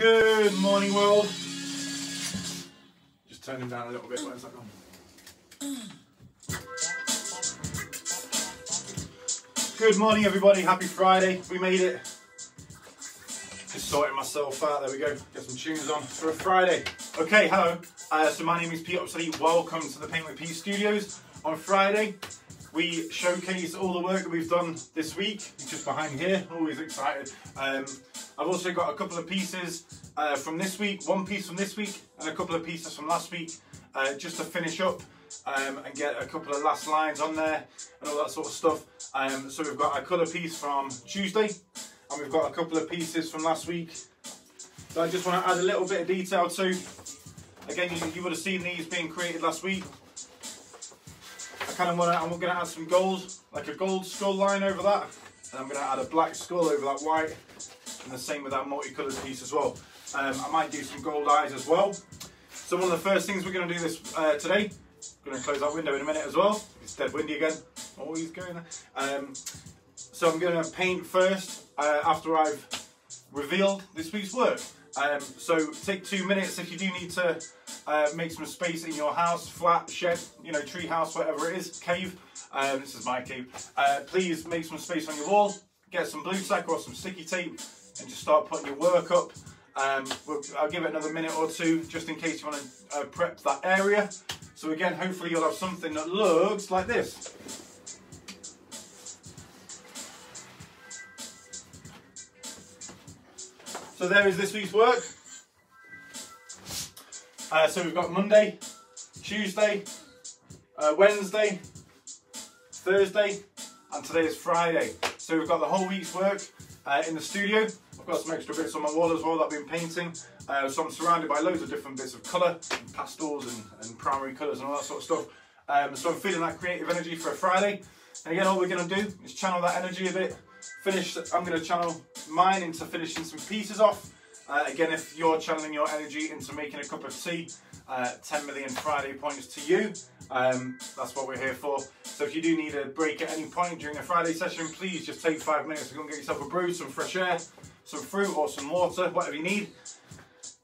Good morning, world. Just turn him down a little bit. Where's that gone? Good morning, everybody. Happy Friday. We made it. Just sorting myself out. There we go. Get some tunes on for a Friday. Okay, hello. Uh, so my name is Pete Obsolete. Welcome to the Paint with Pete Studios. On Friday, we showcase all the work that we've done this week. Just behind here. Always excited. Um, I've also got a couple of pieces uh, from this week, one piece from this week, and a couple of pieces from last week, uh, just to finish up um, and get a couple of last lines on there and all that sort of stuff. Um, so we've got a colour piece from Tuesday, and we've got a couple of pieces from last week that I just want to add a little bit of detail to. Again, you, you would have seen these being created last week. I kind of want to, I'm going to add some gold, like a gold skull line over that. And I'm going to add a black skull over that white. And the same with that multicoloured piece as well. Um, I might do some gold eyes as well. So one of the first things we're going to do this uh, today, I'm going to close that window in a minute as well. It's dead windy again. Always going there. Um, so I'm going to paint first uh, after I've revealed this week's work. Um, so take two minutes if you do need to uh, make some space in your house, flat, shed, you know, tree house, whatever it is, cave. Um, this is my cave. Uh, please make some space on your wall, get some blue tack or some sticky tape and just start putting your work up. Um, we'll, I'll give it another minute or two just in case you want to uh, prep that area. So again, hopefully you'll have something that looks like this. So there is this week's work. Uh, so we've got Monday, Tuesday, uh, Wednesday, Thursday, and today is Friday. So we've got the whole week's work uh, in the studio. I've got some extra bits on my wall as well that I've been painting. Uh, so I'm surrounded by loads of different bits of colour, and pastels and, and, primary colours and all that sort of stuff. Um, so I'm feeling that creative energy for a Friday. And again, all we're going to do is channel that energy a bit. Finish, I'm going to channel mine into finishing some pieces off. Uh, again, if you're channeling your energy into making a cup of tea, uh, 10 million Friday points to you. Um, that's what we're here for. So if you do need a break at any point during a Friday session, please just take five minutes to go and get yourself a brew, some fresh air, some fruit or some water, whatever you need.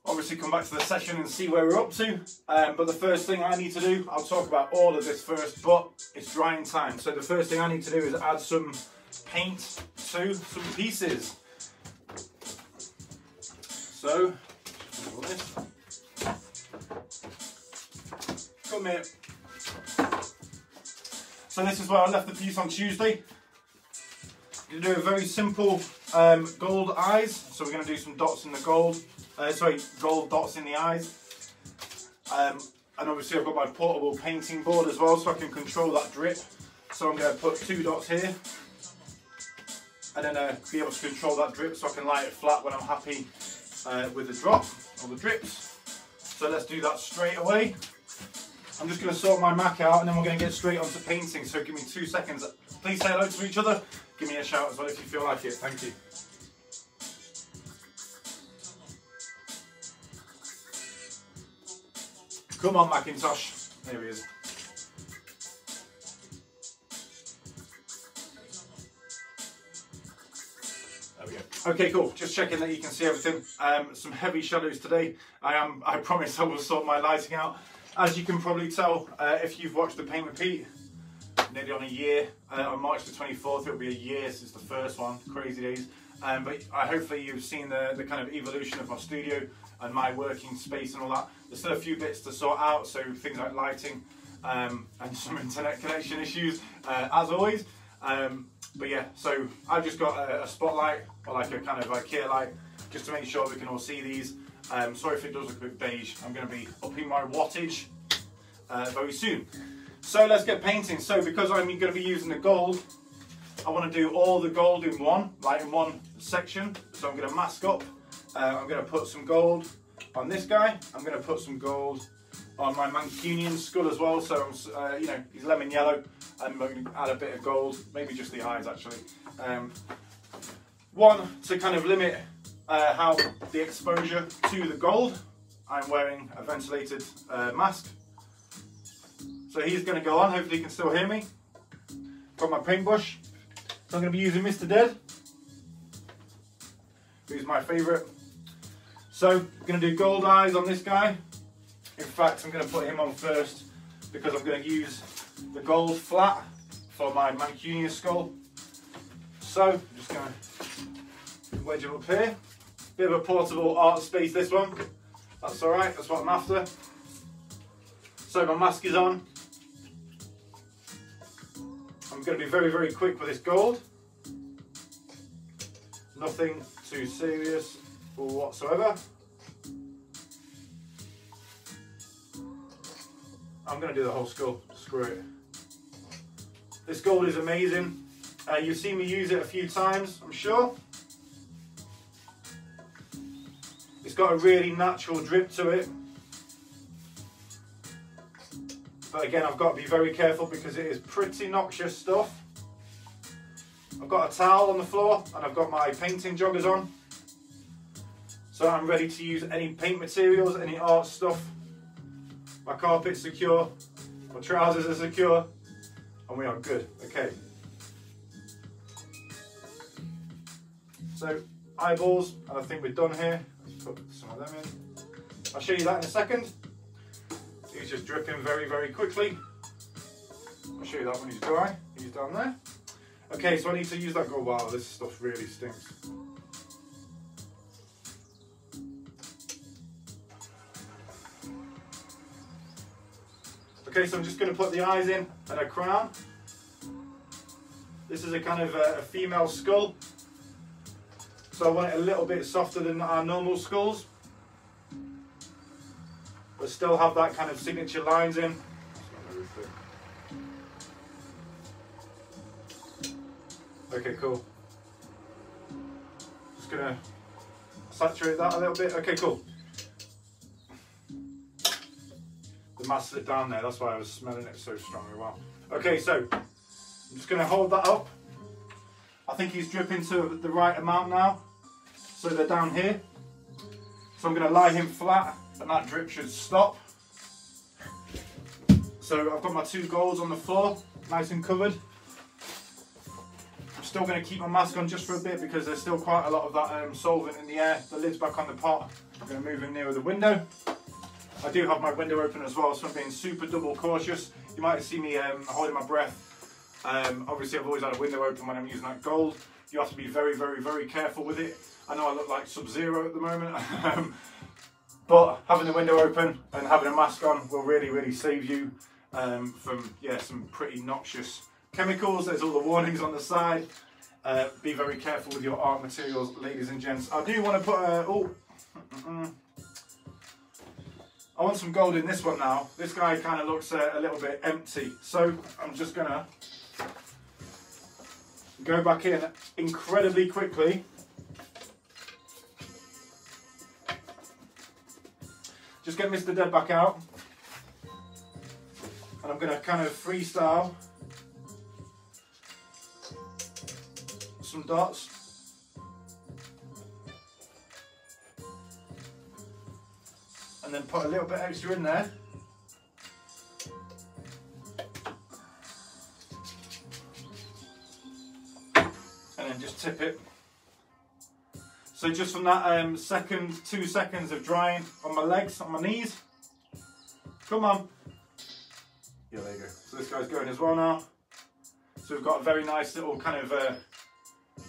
Obviously come back to the session and see where we're up to. Um, but the first thing I need to do, I'll talk about all of this first, but it's drying time. So the first thing I need to do is add some paint to some pieces. So, Come here. So this is where I left the piece on Tuesday. Going to do a very simple um, gold eyes. So we're going to do some dots in the gold. Uh, sorry, gold dots in the eyes. Um, and obviously I've got my portable painting board as well so I can control that drip. So I'm going to put two dots here and then uh, be able to control that drip so I can light it flat when I'm happy uh, with the drop or the drips. So let's do that straight away. I'm just going to sort my Mac out and then we're going to get straight onto painting. So give me two seconds. Please say hello to each other. Give me a shout as well if you feel like it. Thank you. Come on, Macintosh. There he is. Okay, cool. Just checking that you can see everything. Um, some heavy shadows today. I am. I promise I will sort my lighting out. As you can probably tell, uh, if you've watched the Paint Repeat, nearly on a year, uh, on March the 24th, it'll be a year since the first one, crazy days. Um, but I, hopefully you've seen the, the kind of evolution of my studio and my working space and all that. There's still a few bits to sort out, so things like lighting um, and some internet connection issues, uh, as always. Um, but yeah, so I've just got a, a, spotlight, or like a kind of IKEA light, just to make sure we can all see these. Um, sorry if it does look a bit beige. I'm going to be upping my wattage uh, very soon. So let's get painting. So because I'm going to be using the gold, I want to do all the gold in one, like in one section. So I'm going to mask up. Uh, I'm going to put some gold on this guy. I'm going to put some gold on my Mancunian skull as well. So, uh, you know, he's lemon yellow. And I'm going to add a bit of gold, maybe just the eyes actually. Um, one, to kind of limit uh, how the exposure to the gold. I'm wearing a ventilated uh, mask. So he's going to go on, hopefully you can still hear me. Got my paintbrush. So I'm going to be using Mr. Dead, who's my favourite So, I'm going to do gold eyes on this guy. In fact, I'm going to put him on first because I'm going to use the gold flat for my Mancunian skull. So, I'm just going to wedge him up here. Bit of a portable art space this one. That's alright, that's what I'm after. So my mask is on. I'm going to be very, very quick with this gold. Nothing too serious whatsoever. I'm going to do the whole skull. Screw it. This gold is amazing. Uh, you've seen me use it a few times, I'm sure. It's got a really natural drip to it. But again, I've got to be very careful because it is pretty noxious stuff. I've got a towel on the floor and I've got my painting joggers on. So I'm ready to use any paint materials, any art stuff. My carpet's secure, my trousers are secure, and we are good. Okay. So eyeballs, and I think we're done here. Let's put some of them in. I'll show you that in a second. He's just dripping very, very quickly. I'll show you that when he's dry. He's down there. Okay, so I need to use that. Go, wow, this stuff really stinks. Okay, so I'm just going to put the eyes in and a crown. This is a kind of a, a female skull. So I want it a little bit softer than our normal skulls. But still have that kind of signature lines in. Okay, cool. Just gonna saturate that a little bit. Okay, cool. The mask slipped down there, that's why I was smelling it so strongly. Wow. Okay, so I'm just gonna hold that up. I think he's dripping to the right amount now. So they're down here. So I'm gonna lie him flat and that drip should stop. So I've got my two goals on the floor, nice and covered. I'm still going to keep my mask on just for a bit because there's still quite a lot of that um, solvent in the air. The lid's back on the pot. I'm going to move in nearer the window. I do have my window open as well, so I'm being super double cautious. You might see me um, holding my breath. Um, obviously, I've always had a window open when I'm using that gold. You have to be very, very, very careful with it. I know I look like Sub-Zero at the moment, um, but having the window open and having a mask on will really, really save you um, from yeah some pretty noxious chemicals. There's all the warnings on the side. Uh, be very careful with your art materials, ladies and gents. I do want to put a, oh, I want some gold in this one now. This guy kind of looks uh, a little bit empty. So I'm just gonna go back in incredibly quickly. Just get Mr. Dead back out and I'm going to kind of freestyle some dots. And then put a little bit extra in there. Tip it. So just from that um, second, two seconds of drying on my legs, on my knees, come on, yeah, there you go. So this guy's going as well now. So we've got a very nice little kind of uh,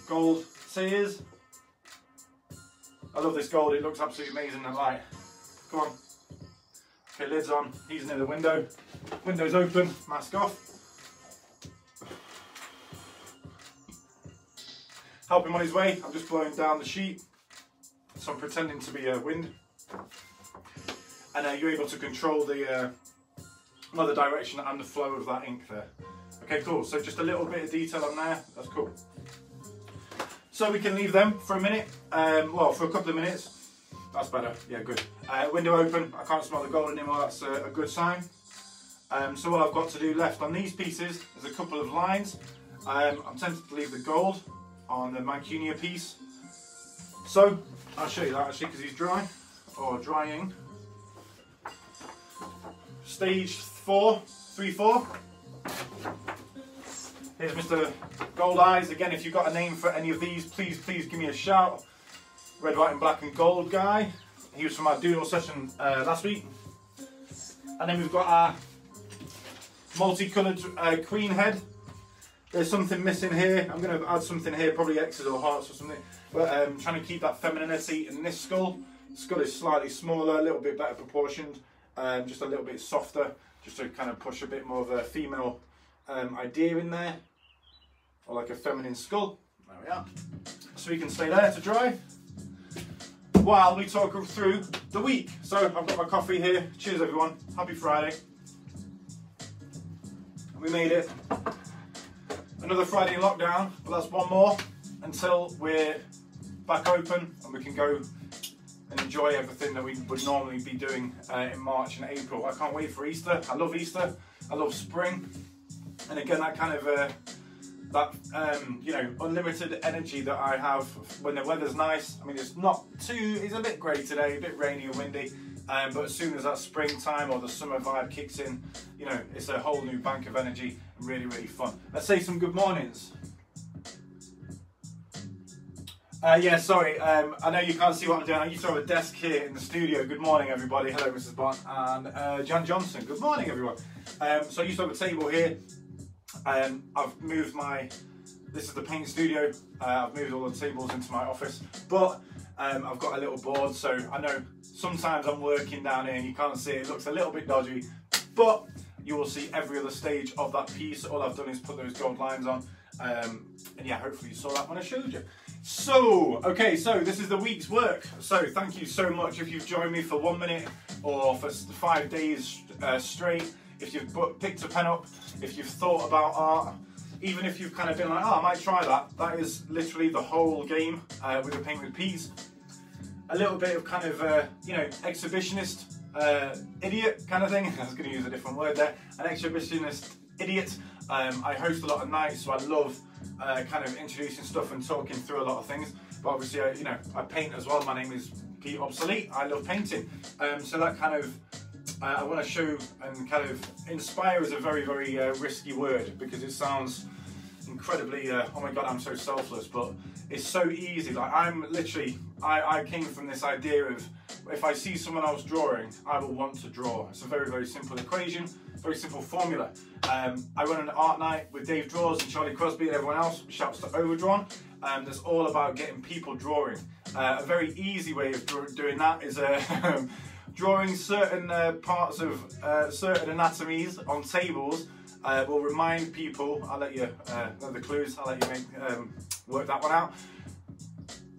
gold tears. I love this gold, it looks absolutely amazing in light. Come on. Okay, lid's on, he's near the window. Window's open, mask off. Help him on his way, I'm just blowing down the sheet. So I'm pretending to be a wind. And uh, you're able to control the uh, the direction and the flow of that ink there. Okay, cool. So just a little bit of detail on there. That's cool. So we can leave them for a minute. Um, well, for a couple of minutes. That's better. Yeah, good. Uh, window open. I can't smell the gold anymore. That's a, a good sign. Um, so what I've got to do left on these pieces is a couple of lines. Um, I'm tempted to leave the gold on the Mancunia piece. So I'll show you that actually because he's dry or drying. Stage four, three, four. Here's Mr. Gold Eyes. Again, if you've got a name for any of these, please, please give me a shout. Red, white and black and gold guy. He was from our doodle session uh, last week. And then we've got our multicoloured uh, queen head. There's something missing here. I'm going to add something here, probably X's or hearts or something. But um, trying to keep that femininity in this skull. Skull is slightly smaller, a little bit better proportioned, um, just a little bit softer, just to kind of push a bit more of a female um, idea in there. Or like a feminine skull. There we are. So we can stay there to dry while we talk through the week. So I've got my coffee here. Cheers everyone. Happy Friday. We made it. Another Friday in lockdown, but that's one more until we're back open and we can go and enjoy everything that we would normally be doing uh, in March and April. I can't wait for Easter. I love Easter. I love spring. And again, that kind of uh, that um, you know unlimited energy that I have when the weather's nice. I mean, it's not too. It's a bit grey today, a bit rainy and windy. Um, but as soon as that springtime or the summer vibe kicks in, you know, it's a whole new bank of energy and really, really fun. Let's say some good mornings. Uh, yeah, sorry, um, I know you can't see what I'm doing. I used to have a desk here in the studio. Good morning, everybody. Hello, Mrs. Bond and uh, Jan Johnson. Good morning, everyone. Um, so I used to have a table here um, I've moved my, this is the paint studio, uh, I've moved all the tables into my office, but um, I've got a little board, so I know sometimes I'm working down here and you can't see it, it looks a little bit dodgy, but you will see every other stage of that piece. All I've done is put those gold lines on, um, and yeah, hopefully you saw that when I showed you. So, okay, so this is the week's work. So thank you so much if you've joined me for one minute or for five days uh, straight if you've picked a pen up, if you've thought about art, even if you've kind of been like, oh, I might try that, that is literally the whole game uh, with a paint with Pete's. A little bit of kind of, uh, you know, exhibitionist uh, idiot kind of thing. I was going to use a different word there. An exhibitionist idiot. Um, I host a lot of nights, so I love uh, kind of introducing stuff and talking through a lot of things. But obviously, I, you know, I paint as well. My name is Pete Obsolete. I love painting. Um, so that kind of uh, I want to show and kind of inspire is a very, very uh, risky word because it sounds incredibly, uh, oh my God, I'm so selfless, but it's so easy. Like I'm literally, I, I came from this idea of if I see someone else drawing, I will want to draw. It's a very, very simple equation, very simple formula. Um, I run an art night with Dave Draws and Charlie Crosby and everyone else, shouts to Overdrawn. Um, that's all about getting people drawing. Uh, a very easy way of doing that is uh, drawing certain uh, parts of uh, certain anatomies on tables uh, will remind people, I'll let you uh, know the clues, I'll let you make, um, work that one out.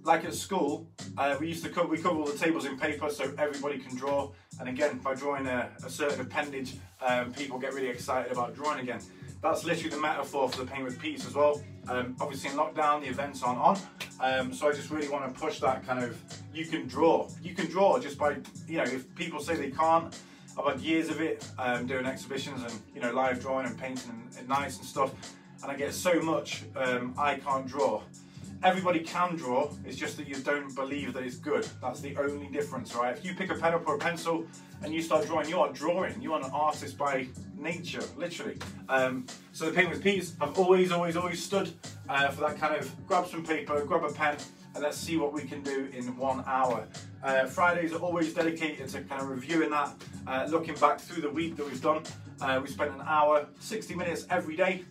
Like at school, uh, we used to cover, we cover all the tables in paper so everybody can draw. And again, by drawing a, a certain appendage, um, people get really excited about drawing again. That's literally the metaphor for the paint with Pete's as well. Um, obviously in lockdown, the events aren't on. Um, so I just really want to push that kind of, you can draw. You can draw just by, you know, if people say they can't, I've had years of it, um, doing exhibitions and, you know, live drawing and painting and, and nights and stuff. And I get so much, um, I can't draw. Everybody can draw, it's just that you don't believe that it's good. That's the only difference, right? If you pick a pen up or a pencil and you start drawing, you are drawing. You are an artist by nature, literally. Um, so the paint with Pete's, I've always, always, always stood uh, for that kind of grab some paper, grab a pen, and let's see what we can do in one hour. Uh, Fridays are always dedicated to kind of reviewing that, uh, looking back through the week that we've done. Uh, we spent an hour, 60 minutes every day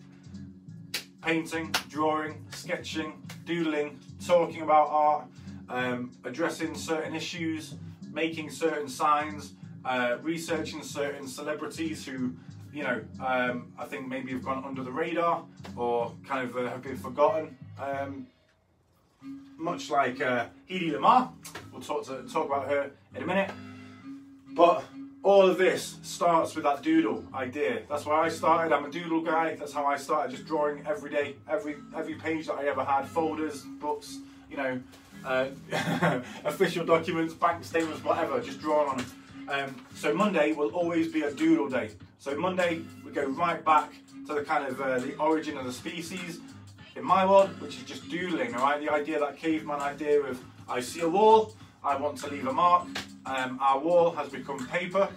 painting, drawing, sketching, doodling, talking about art, um, addressing certain issues, making certain signs, uh, researching certain celebrities who, you know, um, I think maybe have gone under the radar or kind of uh, have been forgotten. Um, much like uh, Hedy Lamarr, we'll talk to talk about her in a minute. But all of this starts with that doodle idea. That's why I started. I'm a doodle guy. That's how I started, just drawing every day, every every page that I ever had, folders, books, you know, uh, official documents, bank statements, whatever, just drawing on them. Um, so Monday will always be a doodle day. So Monday we go right back to the kind of uh, the origin of the species in my world, which is just doodling. All right, the idea that caveman idea of I see a wall, I want to leave a mark. Um, our wall has become paper,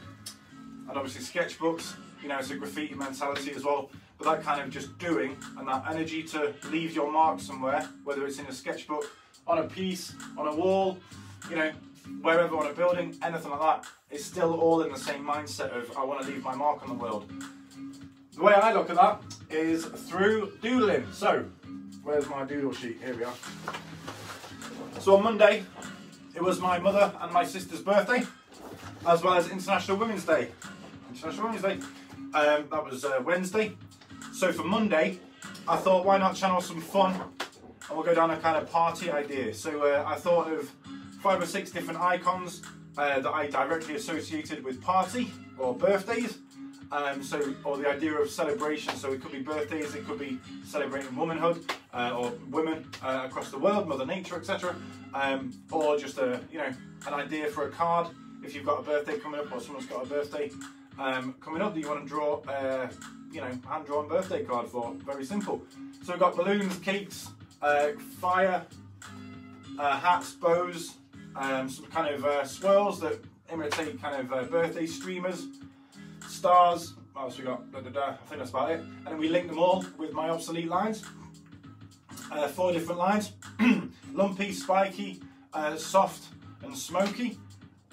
and obviously sketchbooks. You know, it's a graffiti mentality as well. But that kind of just doing and that energy to leave your mark somewhere, whether it's in a sketchbook, on a piece, on a wall, you know, wherever on a building, anything like that, it's still all in the same mindset of I want to leave my mark on the world. The way I look at that is through doodling. So, where's my doodle sheet? Here we are. So on Monday, it was my mother and my sister's birthday, as well as International Women's Day. International Women's Day. Um, that was uh, Wednesday. So for Monday, I thought, why not channel some fun and we'll go down a kind of party idea. So uh, I thought of five or six different icons uh, that I directly associated with party or birthdays. Um, so, or the idea of celebration. So it could be birthdays, it could be celebrating womanhood uh, or women uh, across the world, Mother Nature, etc. Um, or just a, you know, an idea for a card if you've got a birthday coming up or someone's got a birthday um, coming up that you want to draw, uh, you know, hand drawn birthday card for. Very simple. So we've got balloons, cakes, uh, fire, uh, hats, bows, um, some kind of swirls that imitate kind of birthday streamers, stars. What else we got? Da, da, da. I think that's about it. And then we link them all with my obsolete lines. Uh, four different lines: lumpy, spiky, uh, soft, and smoky.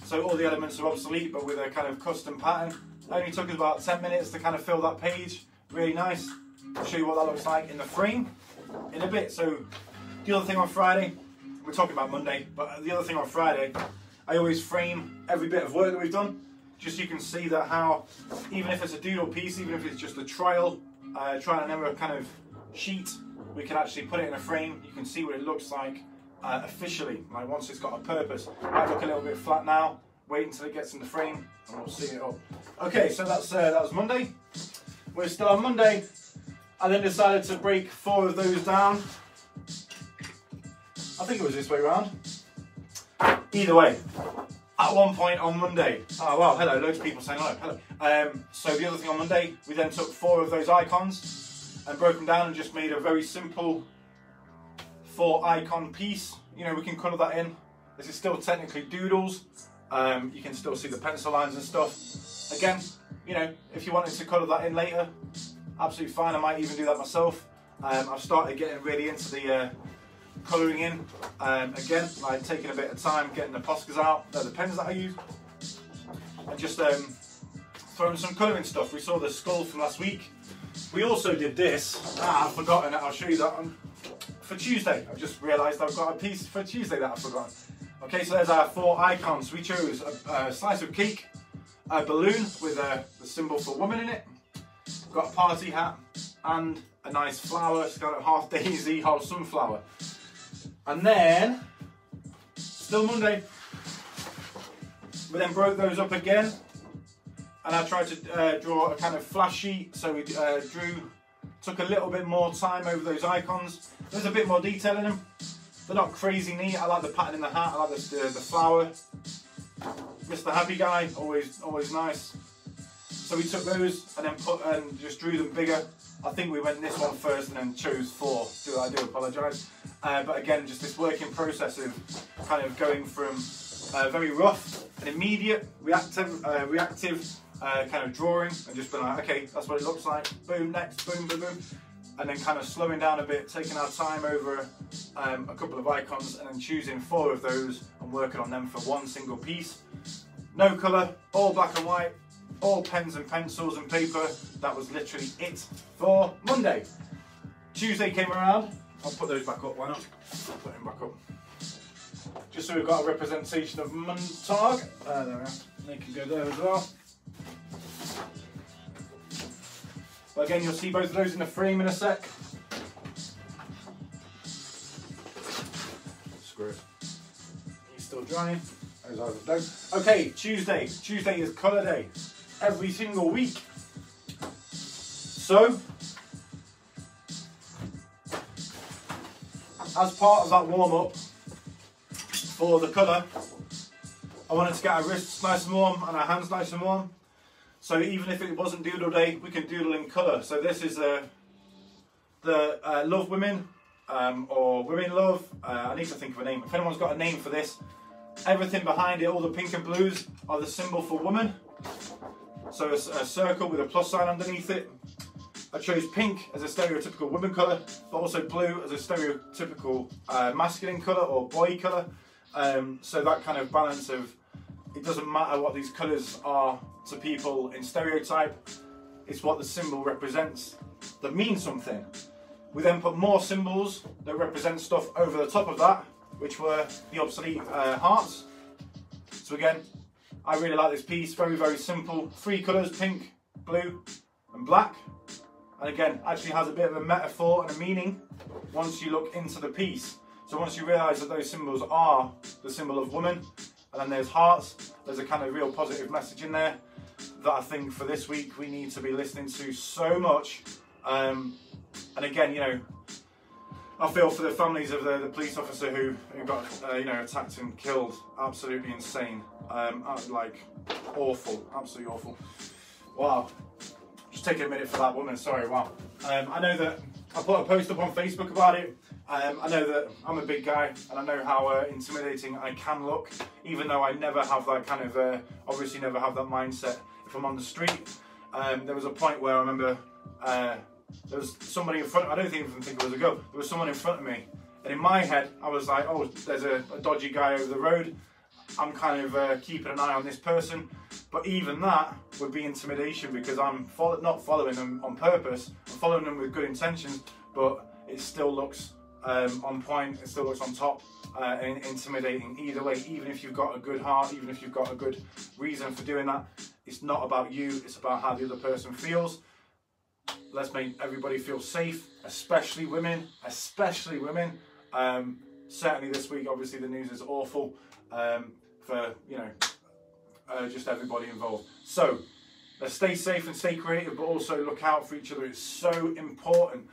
So all the elements are obsolete, but with a kind of custom pattern. It only took us about 10 minutes to kind of fill that page. Really nice. I'll show you what that looks like in the frame in a bit. So the other thing on Friday, we're talking about Monday, but the other thing on Friday, I always frame every bit of work that we've done, just so you can see that how, even if it's a doodle piece, even if it's just a trial, uh, trial and error kind of sheet, we can actually put it in a frame. You can see what it looks like uh, officially, like once it's got a purpose. Might look a little bit flat now. Wait until it gets in the frame, and we'll see it up. Okay, so that's uh, that was Monday. We're still on Monday. I then decided to break four of those down. I think it was this way around. Either way, at one point on Monday, oh wow, hello, loads of people saying hello, hello. Um, so the other thing on Monday, we then took four of those icons and broke them down and just made a very simple four icon piece. You know, we can colour that in. This is still technically doodles. Um, you can still see the pencil lines and stuff. Again, you know, if you wanted to colour that in later, absolutely fine. I might even do that myself. Um, I've started getting really into the uh, colouring in. Um, again, like taking a bit of time, getting the Poscas out, they're the pens that I use. And just um, throwing some colouring stuff. We saw the skull from last week. We also did this. Ah, I've forgotten it. I'll show you that on, for Tuesday. I've just realised I've got a piece for Tuesday that I've forgotten. Okay, so there's our four icons. We chose a, a slice of cake, a balloon with a, the symbol for woman in it, got a party hat and a nice flower. It's got a half daisy, half sunflower. And then, still Monday, we then broke those up again. And I tried to uh, draw a kind of flash sheet. So we uh, drew, took a little bit more time over those icons. There's a bit more detail in them. They're not crazy neat. I like the pattern in the hat. I like the, the, the flower. Mr. Happy Guy, always always nice. So we took those and then put and just drew them bigger. I think we went this one first and then chose four. Do I do apologise? Uh, but again, just this working process of kind of going from uh, very rough and immediate, reactive, uh, reactive uh, kind of drawing, and just being like, okay, that's what it looks like. Boom, next, boom, boom, boom, and then kind of slowing down a bit, taking our time over um, a couple of icons, and then choosing four of those and working on them for one single piece. No colour, all black and white, all pens and pencils and paper. That was literally it for Monday. Tuesday came around. I'll put those back up, why not? Put them back up. Just so we've got a representation of Montag. Uh, there we are. They can go there as well. But again, you'll see both of those in the frame in a sec. Screw it. He's still drying. Eyes are done. Okay, Tuesday. Tuesday is colour day every single week. So, as part of that warm up for the colour, I wanted to get our wrists nice and warm and our hands nice and warm. So even if it wasn't doodle day, we can doodle in colour. So this is uh, the uh, Love Women um, or Women Love. Uh, I need to think of a name. If anyone's got a name for this, everything behind it, all the pink and blues are the symbol for woman. So a, a circle with a plus sign underneath it. I chose pink as a stereotypical woman colour, but also blue as a stereotypical uh, masculine colour or boy colour. Um, so that kind of balance of it doesn't matter what these colours are to people in stereotype, it's what the symbol represents that means something. We then put more symbols that represent stuff over the top of that, which were the obsolete uh, hearts. So again, I really like this piece, very, very simple. Three colours, pink, blue and black. And again, actually has a bit of a metaphor and a meaning once you look into the piece. So once you realise that those symbols are the symbol of woman, and then there's hearts, there's a kind of real positive message in there that I think for this week we need to be listening to so much. Um, and again, you know, I feel for the families of the, the police officer who, who got, uh, you know, attacked and killed. Absolutely insane. Um, like, awful. Absolutely awful. Wow. Just taking a minute for that woman, sorry, wow. Um, I know that I put a post up on Facebook about it. Um, I know that I'm a big guy and I know how uh, intimidating I can look, even though I never have that kind of, uh, obviously never have that mindset if I'm on the street. Um, there was a point where I remember uh, there was somebody in front, I don't even think it was a girl, there was someone in front of me. And in my head, I was like, oh, there's a, a dodgy guy over the road. I'm kind of uh, keeping an eye on this person. But even that would be intimidation because I'm not following them on purpose. I'm following them with good intentions, but it still looks um, on point. It still looks on top uh, and intimidating. Either way, even if you've got a good heart, even if you've got a good reason for doing that, it's not about you. It's about how the other person feels. Let's make everybody feel safe, especially women, especially women. Um, certainly this week, obviously the news is awful um, for you know uh, just everybody involved. So let's stay safe and stay creative, but also look out for each other. It's so important.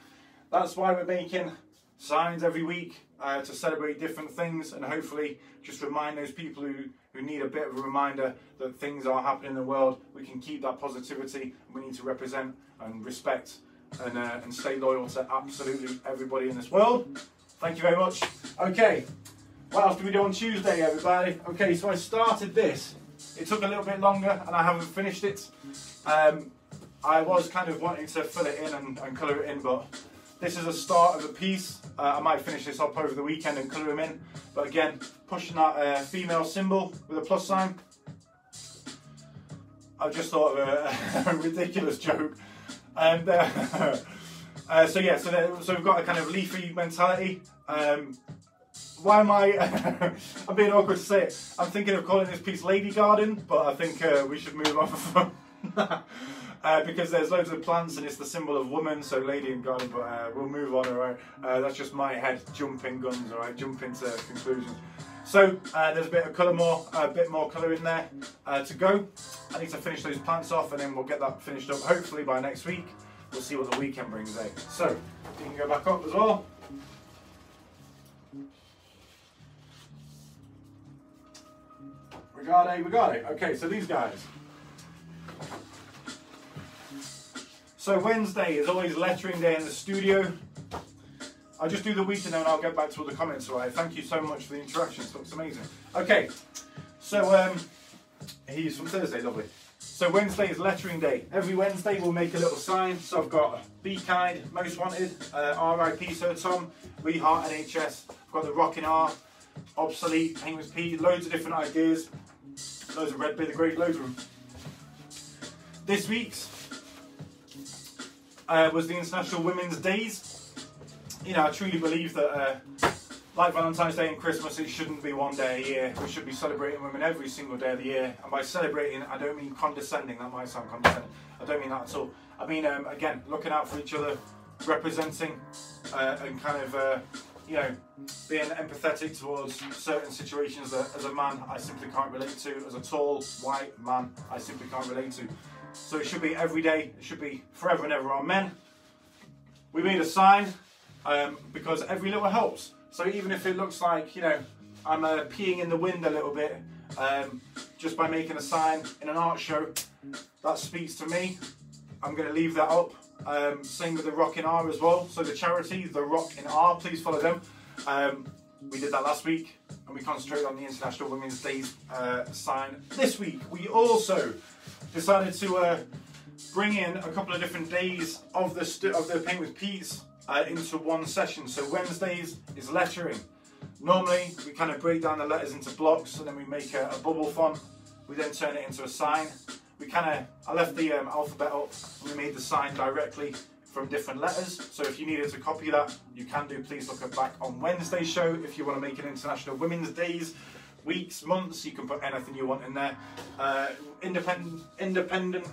That's why we're making signs every week uh, to celebrate different things and hopefully just remind those people who, who need a bit of a reminder that things are happening in the world. We can keep that positivity we need to represent and respect and, uh, and stay loyal to absolutely everybody in this world. Thank you very much. Okay, what else did we do on Tuesday, everybody? Okay, so I started this. It took a little bit longer and I haven't finished it. Um, I was kind of wanting to fill it in and, and colour it in, but this is a start of a piece. Uh, I might finish this up over the weekend and colour them in. But again, pushing that uh, female symbol with a plus sign. I just thought of a, a ridiculous joke. And uh, uh, so yeah, so, there, so we've got a kind of leafy mentality. Um, why am I, I'm being awkward to say it. I'm thinking of calling this piece Lady Garden, but I think uh, we should move on from uh, because there's loads of plants and it's the symbol of woman, so lady and garden, but uh, we'll move on, alright? Uh, that's just my head jumping guns, alright? Jumping to conclusions. So uh, there's a bit of colour more, a bit more colour in there uh, to go. I need to finish those plants off and then we'll get that finished up hopefully by next week. We'll see what the weekend brings, eh? So, you can go back up as well. Regardez, it. Okay, so these guys. So Wednesday is always lettering day in the studio. I'll just do the week and then I'll get back to all the comments, alright? Thank you so much for the interactions, looks amazing. Okay, so um, he's from Thursday, lovely. So Wednesday is lettering day. Every Wednesday we'll make a little sign. So I've got Be Kind, Most Wanted, uh, RIP Sir Tom, We Heart NHS, I've got the Rocking R, Obsolete, Penguins P, loads of different ideas. Loads of Red Beer the Great, loads of them. This week's uh, was the International Women's Days. You know, I truly believe that, uh, like Valentine's Day and Christmas, it shouldn't be one day a year. We should be celebrating women every single day of the year. And by celebrating, I don't mean condescending. That might sound condescending. I don't mean that at all. I mean, um, again, looking out for each other, representing, uh, and kind of, uh, you know, being empathetic towards certain situations that, as a man, I simply can't relate to. As a tall, white man, I simply can't relate to. So it should be every day, it should be forever and ever. Amen. We made a sign um, because every little helps. So even if it looks like, you know, I'm uh, peeing in the wind a little bit, um, just by making a sign in an art show, that speaks to me. I'm going to leave that up. Um, same with the Rock in R as well. So the charity, the Rock in R, please follow them. Um, we did that last week and we concentrated on the International Women's Days uh, sign this week. We also decided to uh, bring in a couple of different days of the of the paint with Pete's uh, into one session. So Wednesdays is lettering, normally we kind of break down the letters into blocks and then we make a, a bubble font. We then turn it into a sign. We kind of, I left the um, alphabet up we made the sign directly from different letters. So if you needed to copy that, you can do. Please look it back on Wednesday's show if you want to make an International Women's Days weeks, months. You can put anything you want in there. Uh, independent, independent.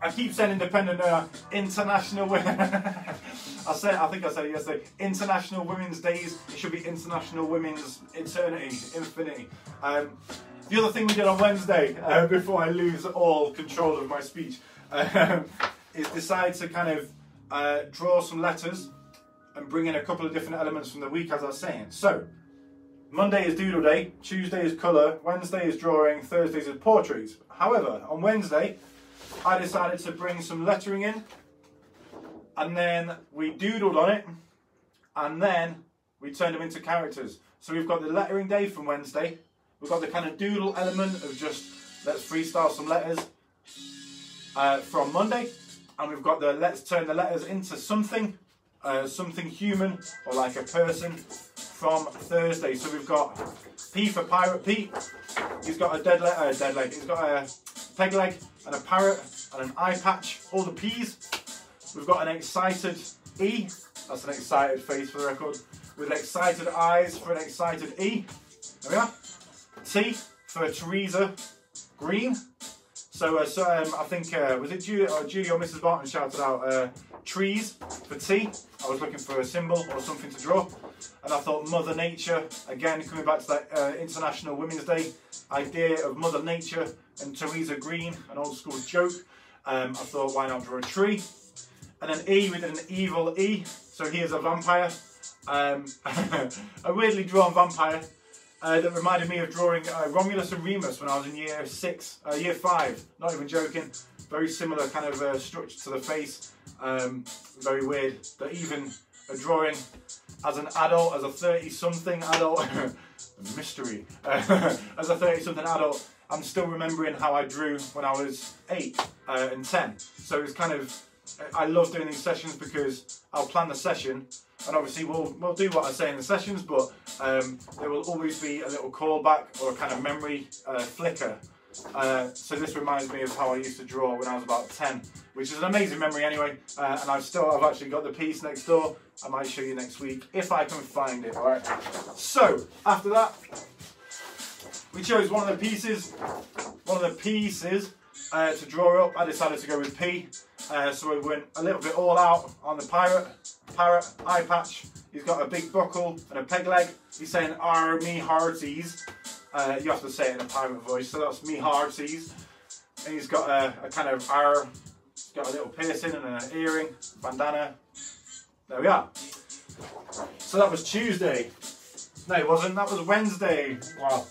I keep saying independent. Uh, international women. I said. I think I said yesterday. International Women's Days. It should be International Women's Eternity, Infinity. Um, the other thing we did on Wednesday, uh, before I lose all control of my speech, um, is decide to kind of uh, draw some letters and bring in a couple of different elements from the week, as I was saying. So, Monday is doodle day, Tuesday is colour, Wednesday is drawing, Thursday is portraits. However, on Wednesday, I decided to bring some lettering in, and then we doodled on it, and then we turned them into characters. So we've got the lettering day from Wednesday, we've got the kind of doodle element of just let's freestyle some letters uh, from Monday, and we've got the let's turn the letters into something, uh, something human or like a person from Thursday. So we've got P for Pirate Pete. He's got a dead leg, uh, dead leg. He's got a peg leg and a parrot and an eye patch. All the P's. We've got an excited E. That's an excited face for the record. With excited eyes for an excited E. There we are. T for Teresa Green. So, uh, so um, I think, uh, was it Julie, or Julie or Mrs. Barton shouted out uh, trees for T. I was looking for a symbol or something to draw. And I thought Mother Nature, again, coming back to that uh, International Women's Day idea of Mother Nature and Teresa Green, an old school joke. Um, I thought, why not draw a tree? And then E, did an evil E. So here's a vampire. Um, a weirdly drawn vampire uh, that reminded me of drawing uh, Romulus and Remus when I was in year six, uh, year five. Not even joking. Very similar kind of uh, structure to the face. Um, very weird. But even a drawing as an adult, as a 30-something adult, mystery. as a 30-something adult, I'm still remembering how I drew when I was eight uh, and 10. So it's kind of, I love doing these sessions because I'll plan the session and obviously we'll we'll do what I say in the sessions, but um, there will always be a little callback or a kind of memory uh, flicker. Uh, so this reminds me of how I used to draw when I was about 10, which is an amazing memory anyway. Uh, and I've still I've actually got the piece next door. I might show you next week if I can find it. All right. So after that, we chose one of the pieces, one of the pieces uh, to draw up. I decided to go with P. Uh, so we went a little bit all out on the pirate, parrot, eye patch. He's got a big buckle and a peg leg. He's saying, "R me hearties." Uh, you have to say it in a pirate voice, so that's me hearties. And he's got a, a kind of R. He's got a little piercing and an earring, bandana. There we are. So that was Tuesday. No, it wasn't. That was Wednesday. Wow.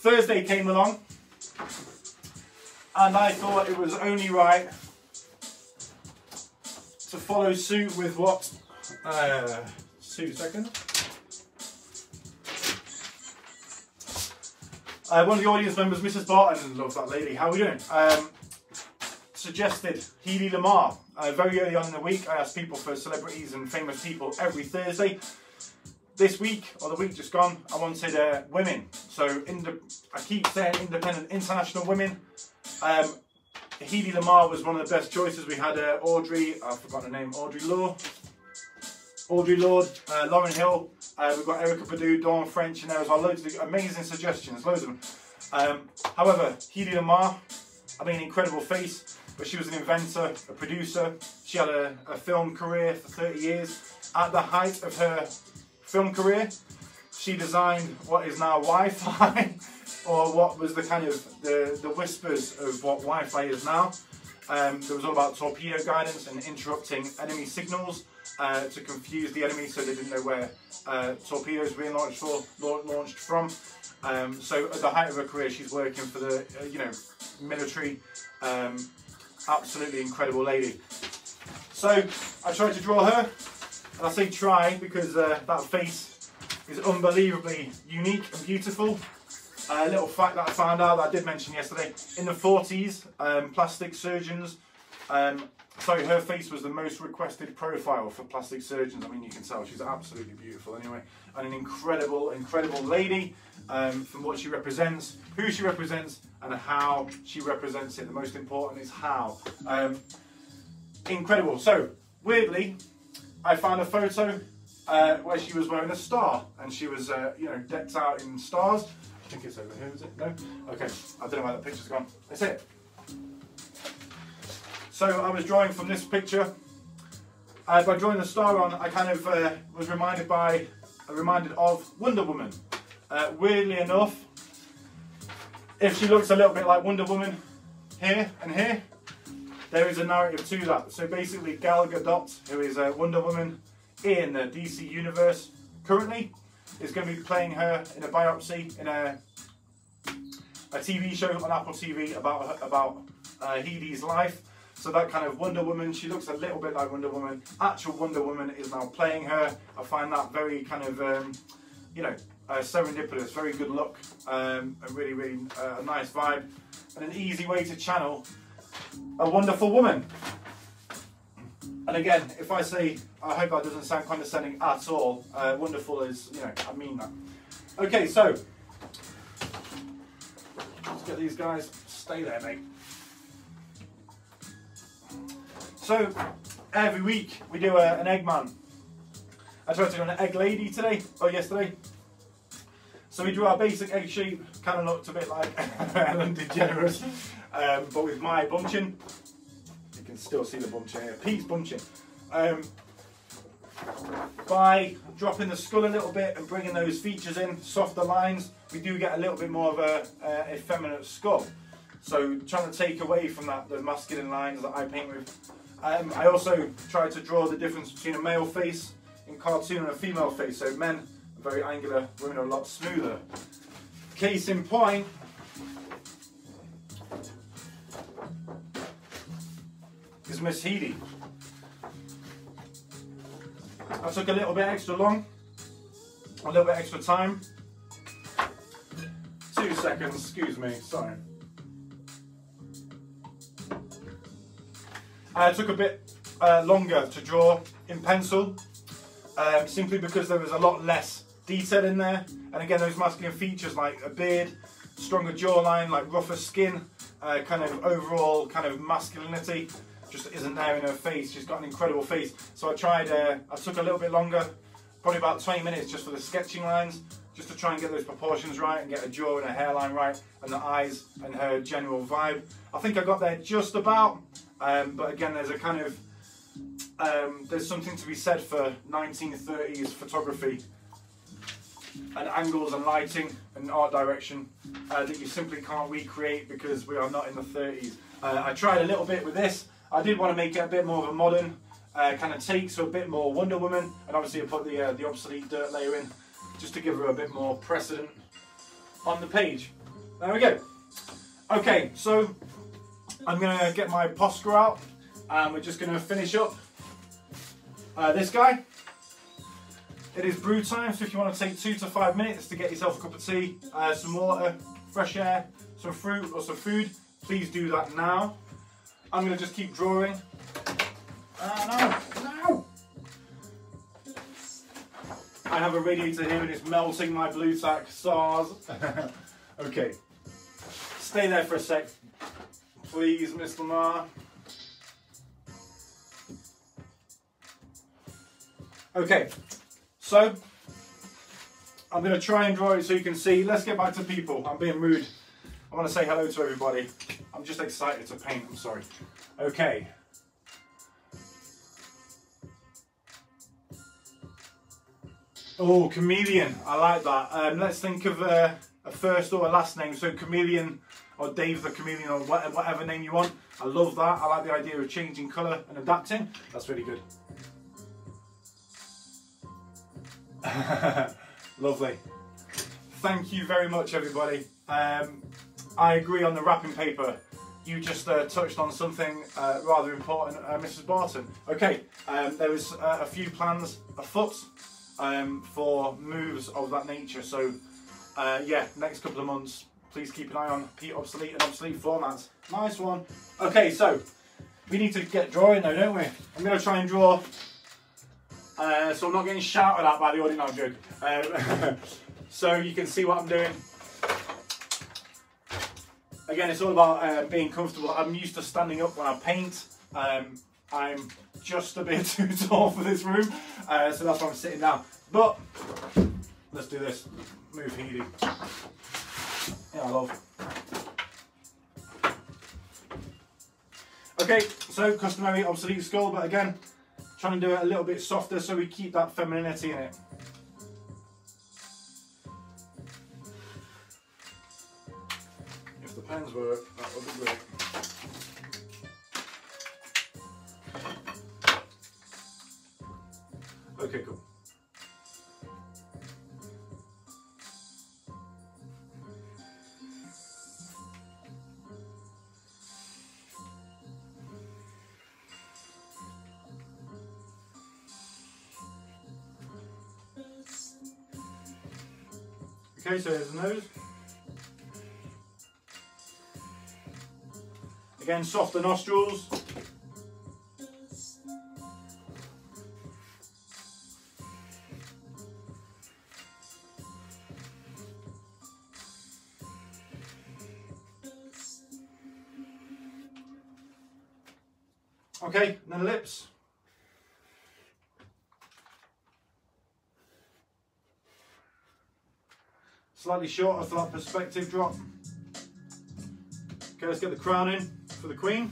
Thursday came along, and I thought it was only right to follow suit with what? Uh, two seconds. Uh, one of the audience members, Mrs. Barton, love that lady. How are we doing? Um, suggested Hedy Lamarr. Uh, very early on in the week, I asked people for celebrities and famous people every Thursday. This week, or the week just gone, I wanted uh, women. So I keep saying independent international women. Um, Hedy Lamarr was one of the best choices. We had uh, Audrey, I forgot her name, Audrey Law. Audre Lorde, uh, Lauryn Hill. Uh, we've got Erykah Badu, Dawn French in there as well. Loads of amazing suggestions, loads of them. Um, however, Hedy Lamarr, I mean, incredible face, but she was an inventor, a producer. She had a, a film career for 30 years. At the height of her film career, she designed what is now Wi-Fi. or what was the kind of the, the whispers of what Wi-Fi is now. Um, it was all about torpedo guidance and interrupting enemy signals uh, to confuse the enemy so they didn't know where uh, torpedoes were being launched, for, launched from. Um, so at the height of her career, she's working for the uh, you know military. Um, absolutely incredible lady. So I tried to draw her, and I say try because uh, that face is unbelievably unique and beautiful. A little fact that I found out that I did mention yesterday, in the 40s, um, plastic surgeons um, sorry, her face was the most requested profile for plastic surgeons. I mean, you can tell she's absolutely beautiful anyway. And an incredible, incredible lady um, from what she represents, who she represents, and how she represents it. The most important is how. Um, incredible. So, weirdly, I found a photo uh, where she was wearing a star and she was, uh, you know, decked out in stars. I think it's over here, is it? No? Okay, I don't know where that picture's gone. That's it. So I was drawing from this picture. Uh, by drawing the star on, I kind of uh, was reminded by, reminded of Wonder Woman. Uh, weirdly enough, if she looks a little bit like Wonder Woman here and here, there is a narrative to that. So basically, Gal Gadot, who is a Wonder Woman in the DC universe currently, is going to be playing her in a biopsy in a a TV show on Apple TV about about uh, Hedy's life. So that kind of Wonder Woman, she looks a little bit like Wonder Woman. Actual Wonder Woman is now playing her. I find that very kind of, um, you know, uh, serendipitous, very good look, um, a really, really uh, nice vibe, and an easy way to channel a wonderful woman. And again, if I say, I hope that doesn't sound condescending at all, uh, wonderful is, you know, I mean that. Okay, so, let's get these guys, stay there, mate. So, every week we do a, an Eggman. I tried to do an egg lady today, or yesterday. So we drew our basic egg shape, kind of looked a bit like Ellen DeGeneres, um, but with my bunching. You can still see the bunching here, Pete's bunching. Um, by dropping the skull a little bit and bringing those features in, softer lines, we do get a little bit more of a, a effeminate skull. So trying to take away from that the masculine lines that I paint with um, I also tried to draw the difference between a male face in cartoon and a female face. So men are very angular, women are a lot smoother. Case in point, is Miss Hedy. I took a little bit extra long, a little bit extra time. Two seconds, excuse me, sorry. Uh, it took a bit uh, longer to draw in pencil, um, simply because there was a lot less detail in there. And again, those masculine features like a beard, stronger jawline, like rougher skin, uh, kind of overall kind of masculinity just isn't there in her face. She's got an incredible face. So I tried, uh, I took a little bit longer, probably about 20 minutes just for the sketching lines, just to try and get those proportions right and get a jaw and a hairline right and the eyes and her general vibe. I think I got there just about. Um, but again, there's a kind of um, there's something to be said for 1930s photography and angles and lighting and art direction uh, that you simply can't recreate because we are not in the 30s. Uh, I tried a little bit with this. I did want to make it a bit more of a modern uh, kind of take, so a bit more Wonder Woman, and obviously I put the uh, the obsolete dirt layer in just to give her a bit more precedent on the page. There we go. Okay, so I'm to get my Posca out and we're just to finish up uh, this guy. It is brew time, so if you want to take two to five minutes to get yourself a cup of tea, uh, some water, fresh air, some fruit or some food, please do that now. I'm to just keep drawing. Uh, no, no! I have a radiator here and it's melting my Blu Tack SARS. okay, stay there for a sec please, Miss Lamarr. Okay, so I'm going to try and draw it so you can see. Let's get back to people. I'm being rude. I want to say hello to everybody. I'm just excited to paint, I'm sorry. Okay. Oh, chameleon. I like that. Um, let's think of uh, a first or a last name. So chameleon or Dave the Chameleon or whatever name you want. I love that. I like the idea of changing colour and adapting. That's really good. Lovely. Thank you very much, everybody. Um, I agree on the wrapping paper. You just uh, touched on something uh, rather important, uh, Mrs. Barton. Okay, um, there was uh, a few plans afoot um, for moves of that nature. So, uh, yeah, next couple of months, please keep an eye on Pete Obsolete and Obsolete Formats. Nice one. Okay, so we need to get drawing though, don't we? I'm going to try and draw uh, so I'm not getting shouted at by the audience. No, I'm joking. Um, so you can see what I'm doing. Again, it's all about uh, being comfortable. I'm used to standing up when I paint. Um, I'm just a bit too tall for this room, uh, so that's why I'm sitting down. But let's do this. Move heating. Yeah, I love. Okay, so customary obsolete skull, but again, trying to do it a little bit softer so we keep that femininity in it. If the pens work, that would be great. Okay, cool. So there's the nose. Again, softer nostrils. Okay, and then lips. Slightly shorter for that perspective drop. Okay, let's get the crown in for the queen.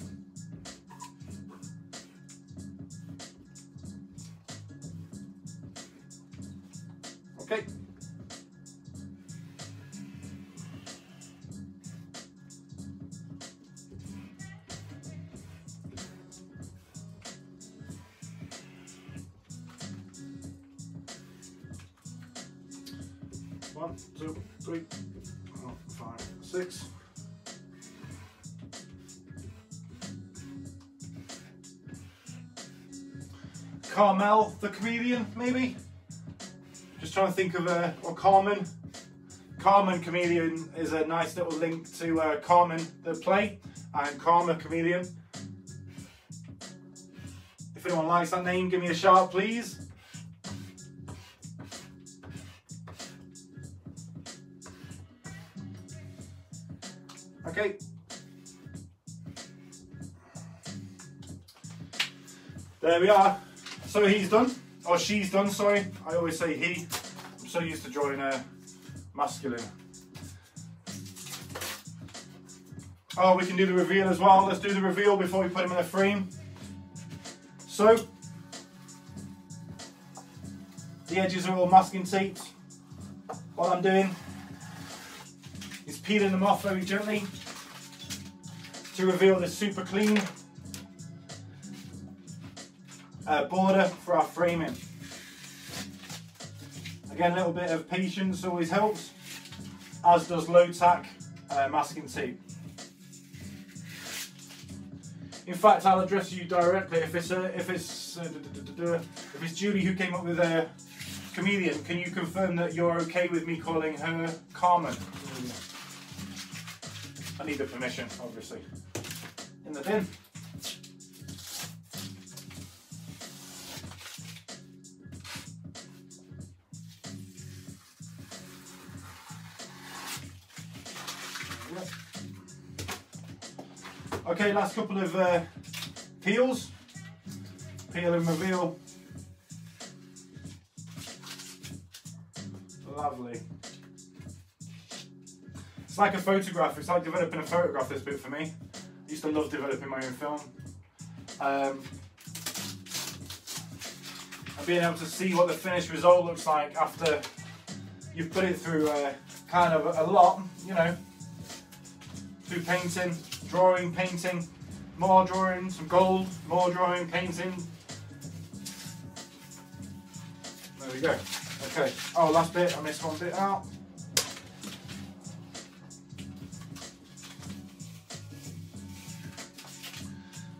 The comedian, maybe? Just trying to think of a, or Carmen. Carmen Comedian is a nice little link to uh, Carmen, the play, and Karma Comedian. If anyone likes that name, give me a shout, please. Okay. There we are. So he's done, or she's done, sorry. I always say he. I'm so used to drawing a masculine. Oh, we can do the reveal as well. Let's do the reveal before we put him in a frame. So, the edges are all masking taped. What I'm doing is peeling them off very gently to reveal this super clean uh, border for our framing. Again, a little bit of patience always helps, as does low tack uh, masking tape. In fact, I'll address you directly. If it's uh, if it's uh, if it's Julie who came up with a comedian, can you confirm that you're okay with me calling her Carmen? I need the permission, obviously. In the bin. Okay, last couple of uh, peels. Peel and reveal. Lovely. It's like a photograph. It's like developing a photograph, this bit for me. I used to love developing my own film. Um, and being able to see what the finished result looks like after you've put it through uh, kind of a lot, you know, through painting, drawing, painting, more drawing, some gold, more drawing, painting. There we go. Okay. Oh, last bit. I missed one bit out.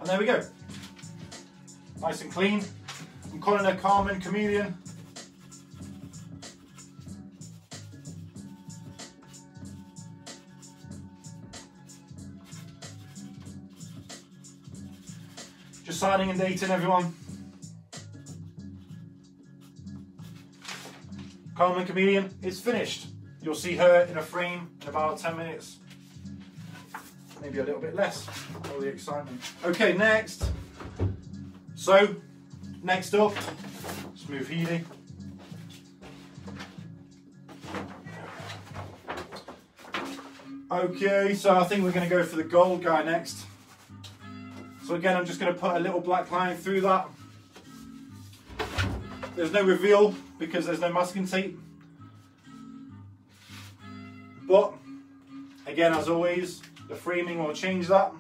And there we go. Nice and clean. I'm calling her Carmen Chameleon. Signing and dating, everyone. Carmen Chameleon is finished. You'll see her in a frame in about 10 minutes. Maybe a little bit less, all the excitement. Okay, next. So, next up, Smooth Healy. Okay, so I think we're going to go for the gold guy next. So again, I'm just going to put a little black line through that. There's no reveal because there's no masking tape. But, again, as always, the framing will change that.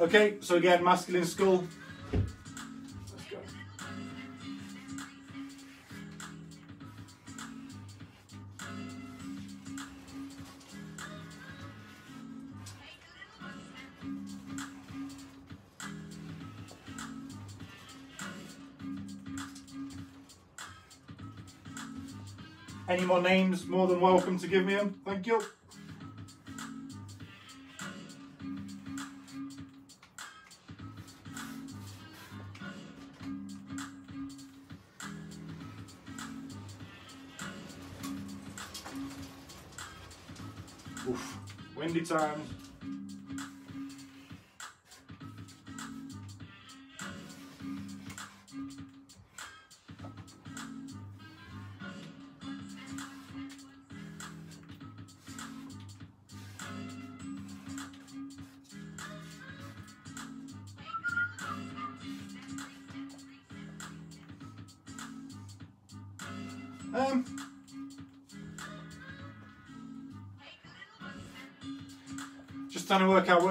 Okay, so again, masculine skull, More names, more than welcome to give me them. Thank you. Oof. Windy times.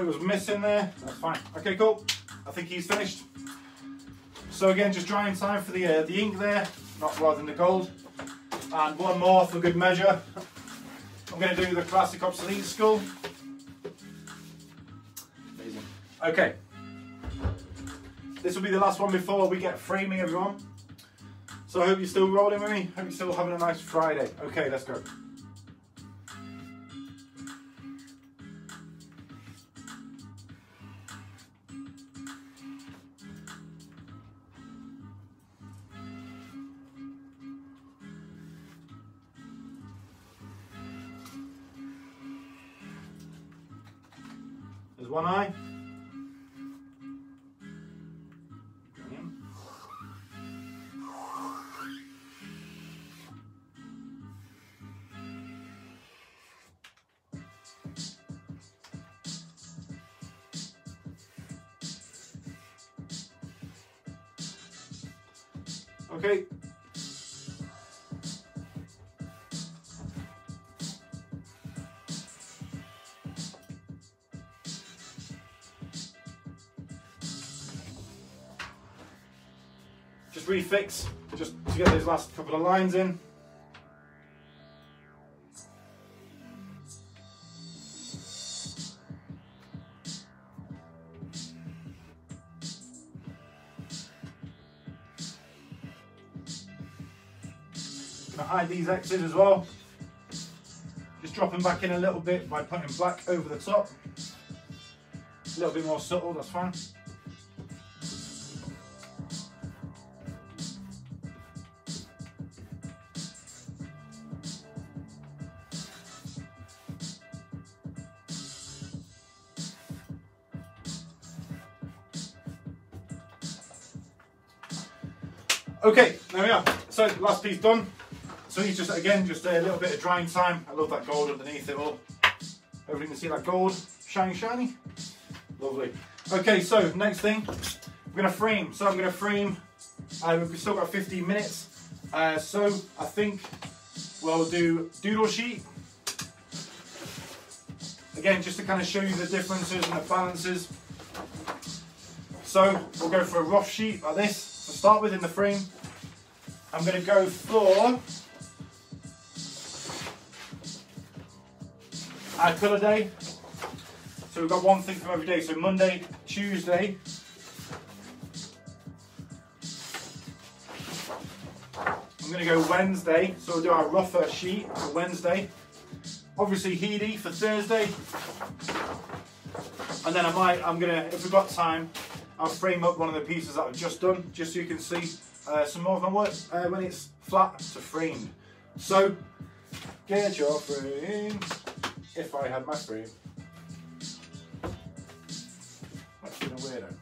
Was missing there. That's fine. Okay, cool. I think he's finished. So again, just drying time for the uh, the ink there, not rather than the gold. And one more for good measure. I'm going to do the classic obsolete skull. Amazing. Okay. This will be the last one before we get framing everyone. So I hope you're still rolling with me. Hope you're still having a nice Friday. Okay, let's go. Refix, just to get those last couple of lines in. Gonna hide these X's as well. Just dropping back in a little bit by putting black over the top. A little bit more subtle, that's fine. So last piece done. So he's just, again, just a little bit of drying time. I love that gold underneath it all. Hopefully you can see that gold, shiny, shiny. Lovely. Okay, so next thing, we're gonna frame. So I'm gonna frame, uh, we've still got 15 minutes. Uh, so I think we'll do doodle sheet. Again, just to kind of show you the differences and the balances. So we'll go for a rough sheet like this to start with in the frame. I'm gonna go for our colour day. So we've got one thing from every day. So Monday, Tuesday. I'm going to go Wednesday. So we'll do our rougher sheet for Wednesday. Obviously Hedy for Thursday. And then I might, I'm gonna, if we've got time, I'll frame up one of the pieces that I've just done, just so you can see uh, some more of my work uh, when it's flat to framed. So, get your frame, if I had my frame. That's been a weirdo.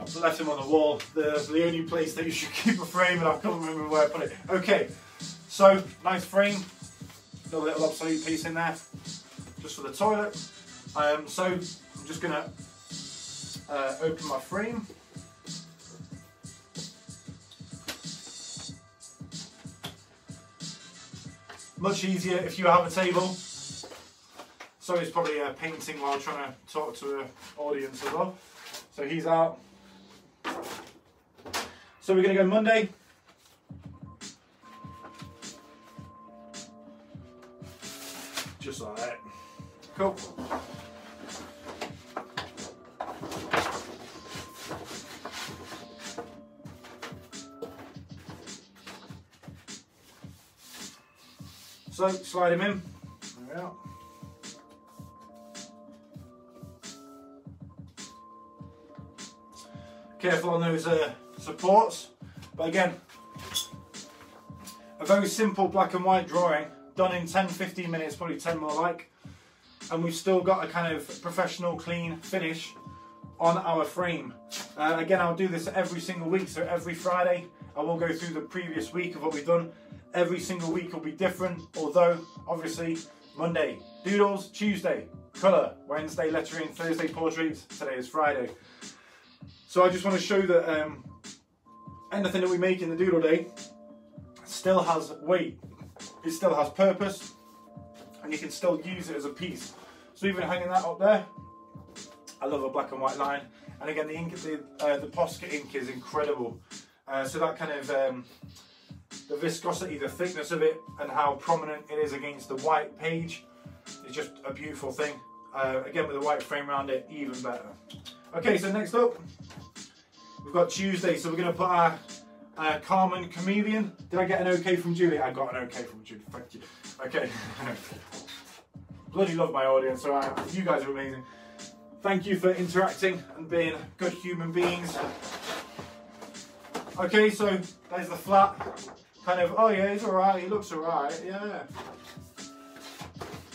I've left him on the wall. The, the only place that you should keep a frame, and I can't remember where I put it. Okay, so nice frame. Got a little obsolete piece in there, just for the toilet. Um, so I'm just gonna uh, open my frame. Much easier if you have a table. So he's probably uh, painting while trying to talk to an audience as well. So he's out. So we're going to go Monday. Just like that. Cool. So slide him in. There. Careful on those uh, supports. But again, a very simple black and white drawing done in 10-15 minutes, probably 10 more like. And we've still got a kind of professional clean finish on our frame. Uh, again, I'll do this every single week, so every Friday I will go through the previous week of what we've done. Every single week will be different, although obviously Monday, doodles, Tuesday, colour, Wednesday, lettering, Thursday, portraits, today is Friday. So I just want to show that um, anything that we make in the doodle day still has weight, it still has purpose, and you can still use it as a piece. So even hanging that up there, I love a black and white line. And again, the ink, the, uh, the Posca ink is incredible. Uh, so that kind of, um, the viscosity, the thickness of it, and how prominent it is against the white page is just a beautiful thing. Uh, again, with the white frame around it, even better. Okay, so next up, we've got Tuesday. So we're going to put our uh, Carmen Chameleon. Did I get an okay from Julie? I got an okay from Julie. Thank you. Okay. Bloody love my audience. So you guys are amazing. Thank you for interacting and being good human beings. Okay, so there's the flat. Kind of, oh yeah, he's alright, he looks alright, yeah.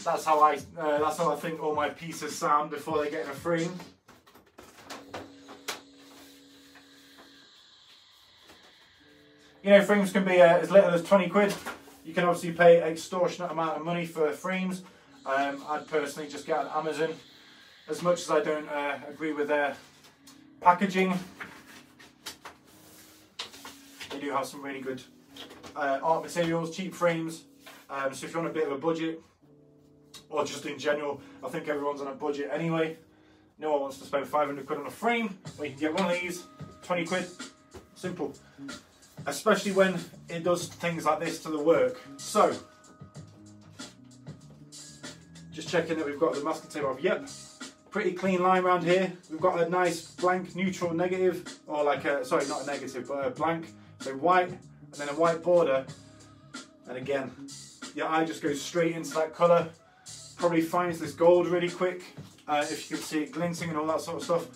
That's how I uh, that's how I think all my pieces sound before they get in a frame. You know, frames can be uh, as little as 20 quid. You can obviously pay extortionate amount of money for frames. Um, I'd personally just get on Amazon. As much as I don't uh, agree with their packaging, do have some really good uh, art materials, cheap frames. Um, so if you're on a bit of a budget, or just in general, I think everyone's on a budget anyway. No one wants to spend 500 quid on a frame, well you can get one of these, 20 quid, simple. Especially when it does things like this to the work. So, just checking that we've got the masking tape off. Yep, pretty clean line around here. We've got a nice blank neutral negative, or like a, sorry, not a negative, but a blank. So white, and then a white border. And again, your eye just goes straight into that colour. Probably finds this gold really quick, uh, if you can see it glinting and all that sort of stuff.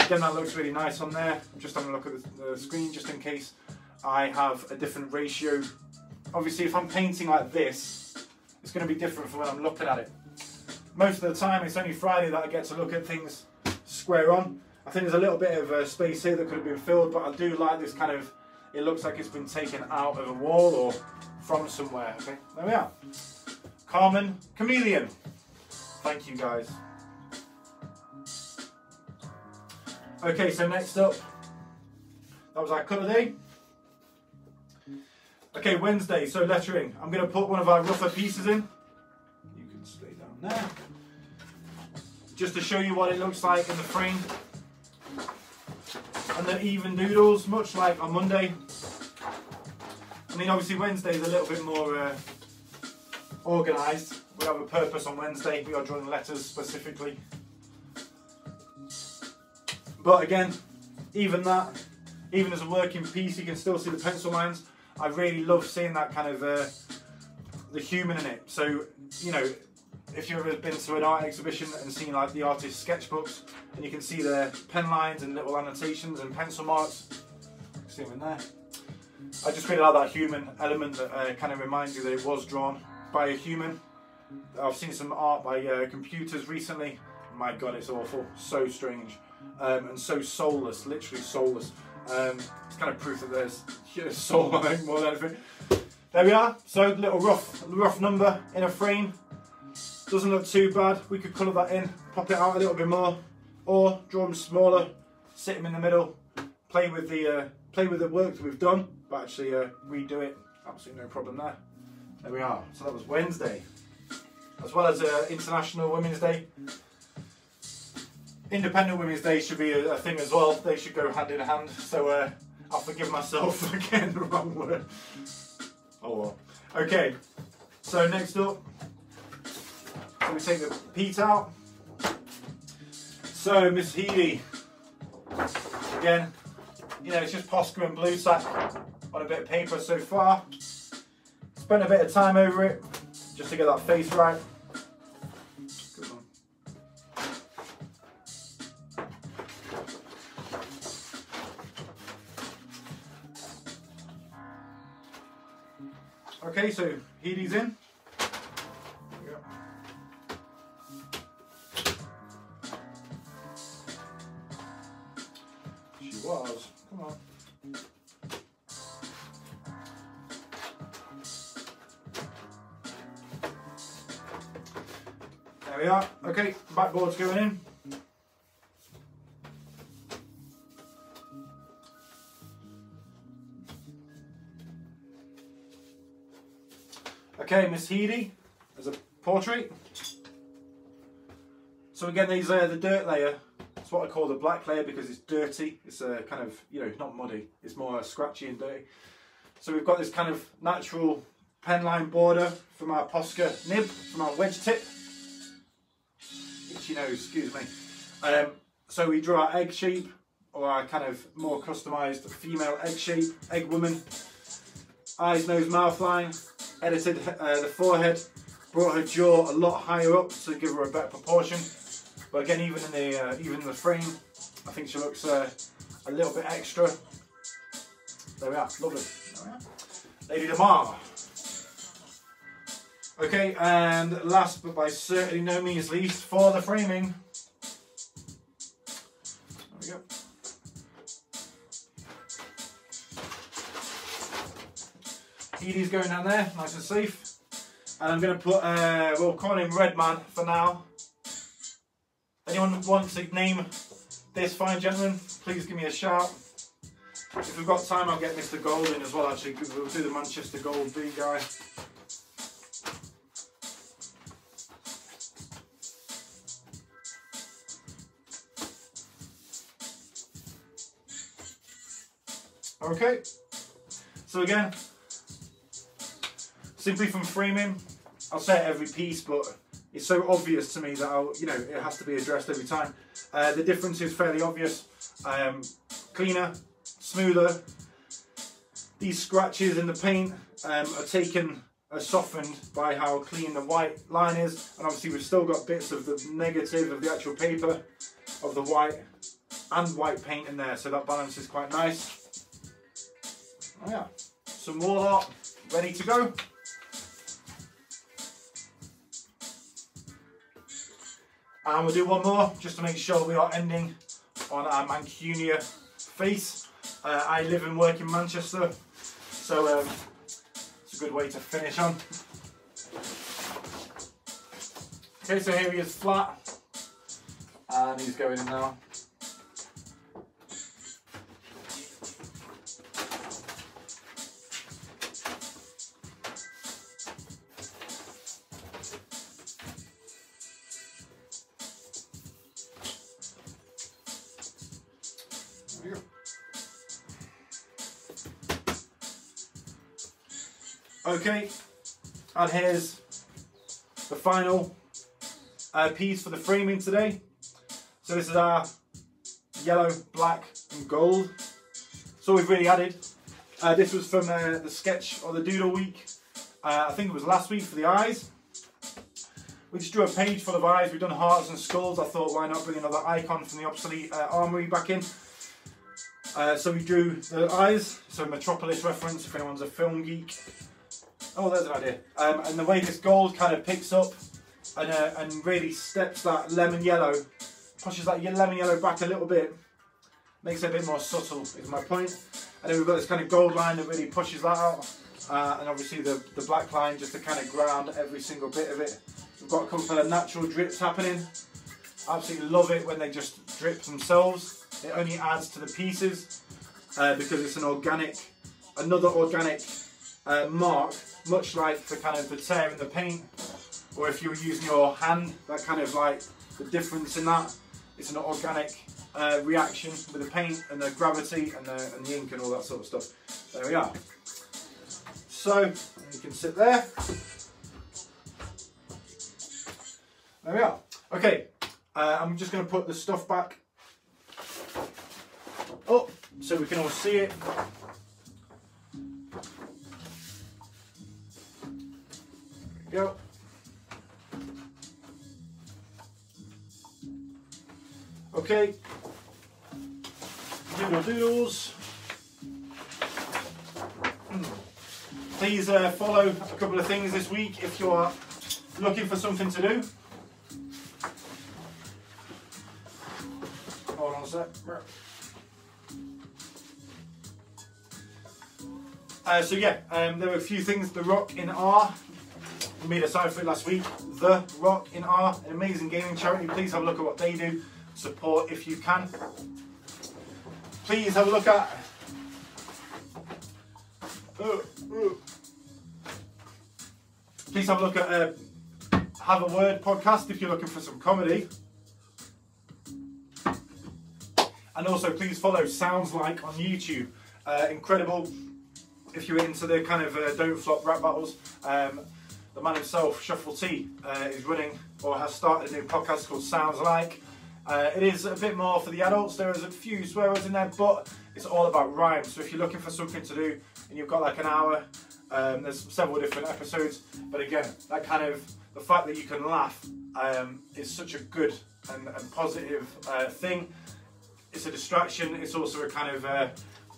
Again, that looks really nice on there. I'm just having a look at the, screen just in case I have a different ratio. Obviously, if I'm painting like this, it's going to be different from when I'm looking at it. Most of the time, it's only Friday that I get to look at things square on. I think there's a little bit of uh, space here that could have been filled, but I do like this kind of, it looks like it's been taken out of a wall or from somewhere. Okay, there we are. Carmen Chameleon. Thank you guys. Okay, so next up, that was our colour day. Okay, Wednesday, so lettering. I'm going to put one of our rougher pieces in. You can stay down there. Just to show you what it looks like in the frame. And the even doodles, much like on Monday. I mean, obviously Wednesday is a little bit more uh, organised. We have a purpose on Wednesday. We are drawing letters specifically. But again, even that, even as a working piece, you can still see the pencil lines. I really love seeing that kind of uh, the human in it. So you know, if you've ever been to an art exhibition and seen like the artist's sketchbooks, and you can see their pen lines and little annotations and pencil marks. See them in there. I just really like that human element that uh, kind of reminds you that it was drawn by a human. I've seen some art by uh, computers recently. My God, it's awful. So strange um, and so soulless, literally soulless. Um, it's kind of proof that there's soul, I think, more than anything. There we are. So little rough, rough number in a frame. Doesn't look too bad. We could colour that in, pop it out a little bit more, or draw them smaller, sit them in the middle, play with the uh, play with the work that we've done, but actually uh, redo it. Absolutely no problem there. There we are. So that was Wednesday, as well as uh, International Women's Day. Independent Women's Day should be a, a, thing as well. They should go hand in hand. So uh, I'll forgive myself for getting the wrong word. Oh well. Okay. So next up, so we take the peat out. So Miss Healy, again, you know, it's just Posca and Blu Tack on a bit of paper so far. Spent a bit of time over it just to get that face right. Okay, so Healy's in. Backboard's going in. Okay, Miss Healy, as a portrait. So again, these are the dirt layer it's what I call the black layer because it's dirty. It's a kind of, you know, not muddy. It's more uh, scratchy and dirty. So we've got this kind of natural pen line border from our Posca nib, from our wedge tip. Itchy nose, excuse me. Um, so we draw our egg shape or our kind of more customized female egg shape, egg woman. Eyes, nose, mouth line. Edited uh, the forehead. Brought her jaw a lot higher up to give her a better proportion. But again, even in the uh, even in the frame, I think she looks uh, a little bit extra. There we are, lovely. There We are. Lady Damar. Okay, and last but by certainly no means least, for the framing. There we go. Edie's going down there, nice and safe. And I'm going to put, uh, we'll call him Redman for now. Anyone wants to name this fine gentleman, please give me a shout. If we've got time, I'll get Mr. Gold in as well, actually, we'll do the Manchester Gold B guy. Okay, so again, simply from framing, I'll say it every piece, but it's so obvious to me that I'll, you know it has to be addressed every time. Uh, the difference is fairly obvious. Um, cleaner, smoother. These scratches in the paint um, are taken, are softened by how clean the white line is, and obviously we've still got bits of the negative of the actual paper, of the white and white paint in there, so that balance is quite nice. Yeah, some more lot ready to go. And we'll do one more just to make sure we are ending on our Mancunia face. Uh, I live and work in Manchester, so um, it's a good way to finish on. Okay, so here he is flat, and he's going in now. Okay, and here's the final uh, piece for the framing today. So this is our yellow, black and gold. So we've really added. Uh, this was from uh, the sketch or the doodle week. Uh, I think it was last week for the eyes. we just drew a page full of eyes. We've done hearts and skulls. I thought, why not bring another icon from the obsolete uh, armory back in? Uh, so we drew the eyes, so Metropolis reference if anyone's a film geek. Oh, there's an idea. Um, and the way this gold kind of picks up and, uh, and really steps that lemon yellow, pushes that lemon yellow back a little bit, makes it a bit more subtle, is my point. And then we've got this kind of gold line that really pushes that out. Uh, and obviously the, the black line just to kind of ground every single bit of it. We've got a couple of natural drips happening. Absolutely love it when they just drip themselves. It only adds to the pieces uh, because it's an organic, another organic uh, mark, much like the kind of the tear in the paint, or if you were using your hand, that kind of like the difference in that. It's an organic uh, reaction with the paint and the gravity and the, and the ink and all that sort of stuff. There we are. So you can sit there. There we are. Okay, uh, I'm just going to put the stuff back up so we can all see it. Go. Okay. Doodle doodles. Hmm. Please uh, follow a couple of things this week if you're looking for something to do. Hold on a sec. Uh, so yeah, um, there were a few things. The Rock in R. We made a side for it last week. The Rock in R, an amazing gaming charity. Please have a look at what they do. Support if you can. Please have a look at. Uh, uh. Please have a look at uh, Have a Word podcast if you're looking for some comedy. And also, please follow Sounds Like on YouTube. Uh, incredible if you're into the kind of uh, don't flop rap battles. Um, the man himself, Shuffle T, uh, is running or has started a new podcast called Sounds Like. Uh, it is a bit more for the adults. There is a few swear words in there, but it's all about rhymes. So if you're looking for something to do and you've got like an hour, um, there's several different episodes. But again, that kind of the fact that you can laugh um, is such a good and, and positive uh, thing. It's a distraction. It's also a kind of uh,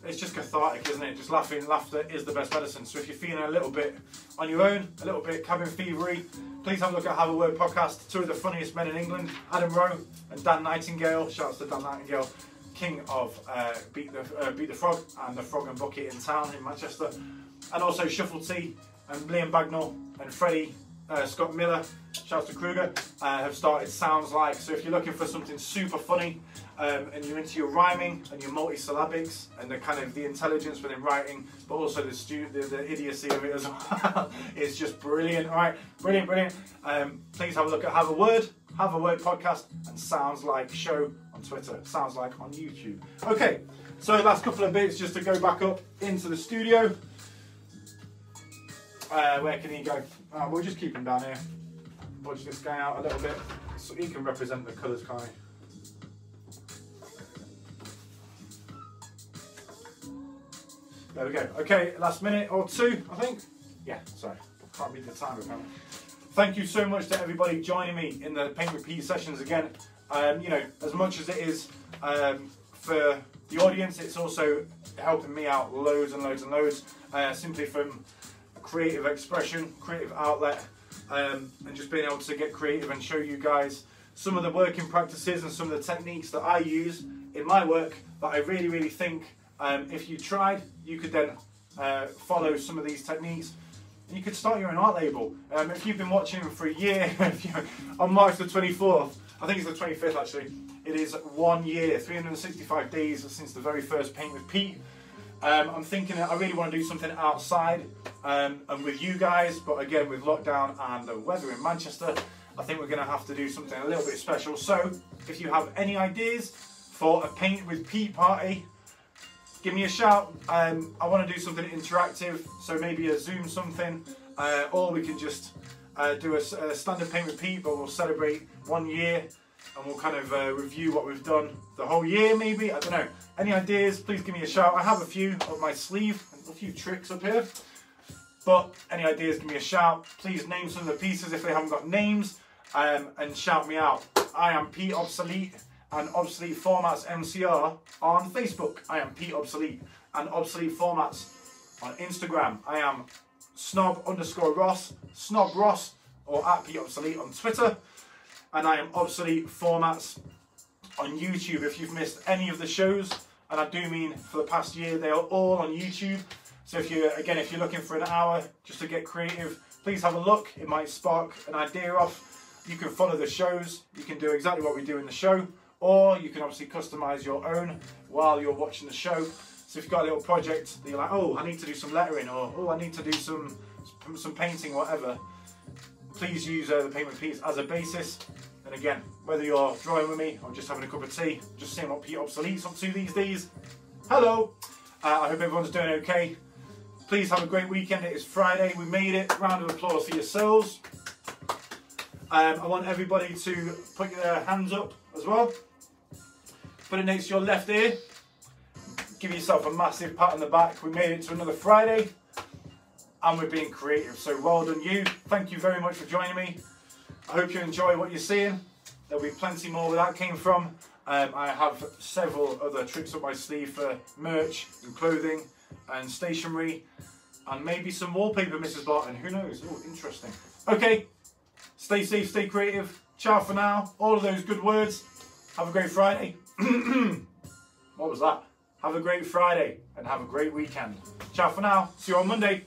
it's just cathartic, isn't it? Just laughing, laughter is the best medicine. So if you're feeling a little bit on your own, a little bit cabin fevery, please have a look at Have a Word podcast. Two of the funniest men in England, Adam Rowe and Dan Nightingale. Shouts to Dan Nightingale, king of uh, Beat the uh, Beat the Frog and the Frog and Bucket in town in Manchester, and also Shuffle T and Liam Bagnall and Freddie uh, Scott Miller, shouts to Kruger, uh, have started Sounds Like. So if you're looking for something super funny um, and you're into your rhyming and your multisyllabics and the kind of the intelligence within writing, but also the, stu- the, the idiocy of it as well, it's just brilliant. All right, brilliant, brilliant. Um, please have a look at Have a Word, Have a Word podcast, and Sounds Like Show on Twitter, Sounds Like on YouTube. Okay, so last couple of bits just to go back up into the studio. Uh, where can he go? Uh, we'll just keep him down here. Budge this guy out a little bit so he can represent the colours, can't he? There we go. Okay, last minute or two, I think. Yeah, sorry. Can't read the time apparently. Thank you so much to everybody joining me in the paint repeat sessions again. Um, you know, as much as it is um, for the audience, it's also helping me out loads and loads and loads. Uh, simply from creative expression, creative outlet, um, and just being able to get creative and show you guys some of the working practices and some of the techniques that I use in my work that I really, really think um, if you tried, you could then uh, follow some of these techniques. You could start your own art label. Um, if you've been watching for a year, on March the 24th, I think it's the 25th actually, it is one year, 365 days since the very first Paint with Pete. Um, I'm thinking I really want to do something outside um, and with you guys, but again with lockdown and the weather in Manchester, I think we're going to have to do something a little bit special. So if you have any ideas for a Paint with Pete party, give me a shout. Um, I want to do something interactive, so maybe a Zoom something, uh, or we can just uh, do a, a, standard paint Pete, but we'll celebrate one year and we'll kind of uh, review what we've done the whole year, maybe. I don't know. Any ideas? Please give me a shout. I have a few up my sleeve, a few tricks up here. But any ideas? Give me a shout. Please name some of the pieces if they haven't got names. um, and shout me out. I am Pete Obsolete and Obsolete Formats MCR on Facebook. I am Pete Obsolete and Obsolete Formats on Instagram. I am snob underscore Ross, snob Ross, or at Pete Obsolete on Twitter. And I am Obsolete Formats on YouTube. If you've missed any of the shows, and I do mean for the past year, they are all on YouTube. So if you, again, if you're looking for an hour just to get creative, please have a look. It might spark an idea off. You can follow the shows. You can do exactly what we do in the show, or you can obviously customize your own while you're watching the show. So if you've got a little project that you're like, oh, I need to do some lettering, or oh, I need to do some some painting, whatever, please use uh, the Paint with Pete's as a basis. And again, whether you're drawing with me or just having a cup of tea, just seeing what Pete Obsolete's up to these days. Hello! Uh, I hope everyone's doing okay. Please have a great weekend. It is Friday. We made it. Round of applause for yourselves. Um, I want everybody to put their hands up as well. Put it next to your left ear. Give yourself a massive pat on the back. We made it to another Friday and we're being creative. So well done you. Thank you very much for joining me. I hope you enjoy what you're seeing. There'll be plenty more where that came from. Um, I have several other tricks up my sleeve for merch and clothing and stationery and maybe some wallpaper, Mrs. Barton. Who knows? Oh, interesting. Okay, stay safe, stay creative. Ciao for now. All of those good words. Have a great Friday. what was that? Have a great Friday and have a great weekend. Ciao for now. See you on Monday.